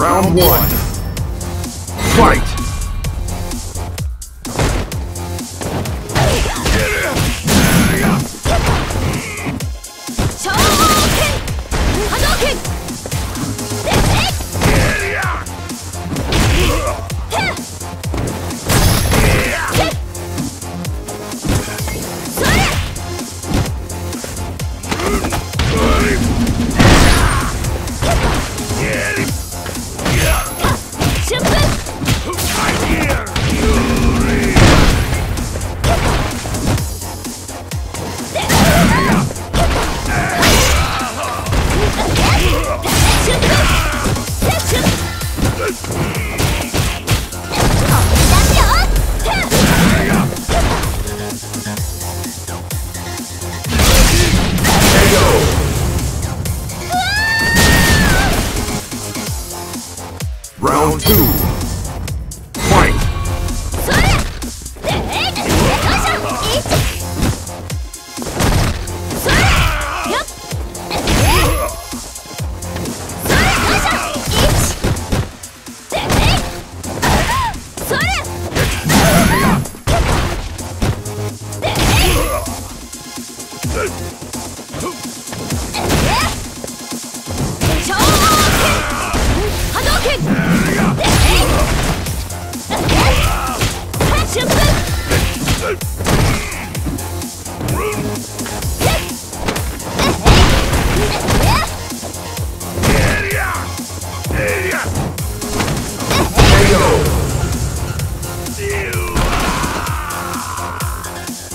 Round one. Fight! Round two.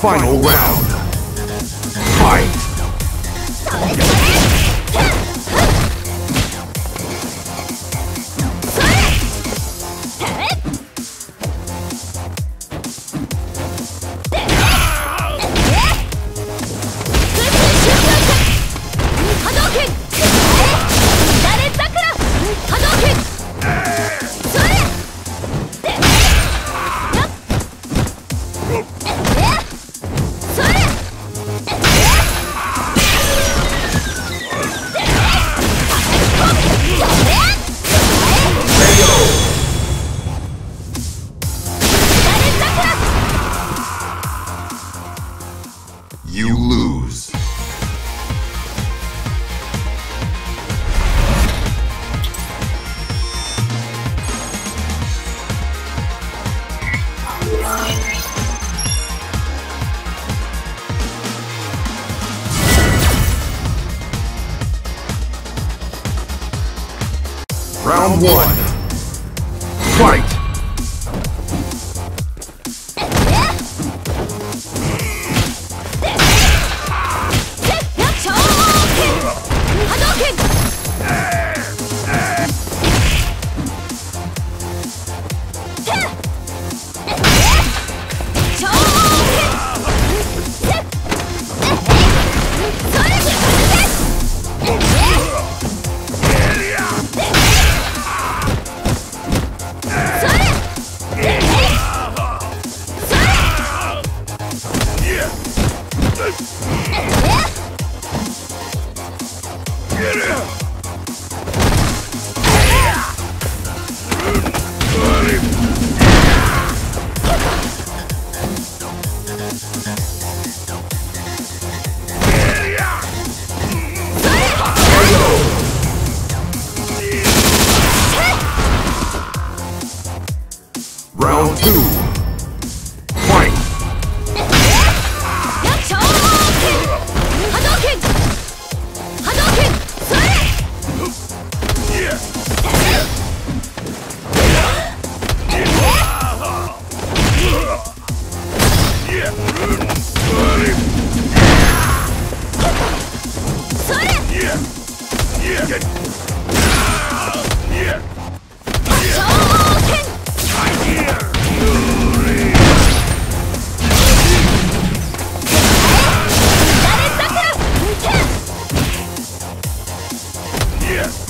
Final round. Round one. Fight! Round two. Yeah.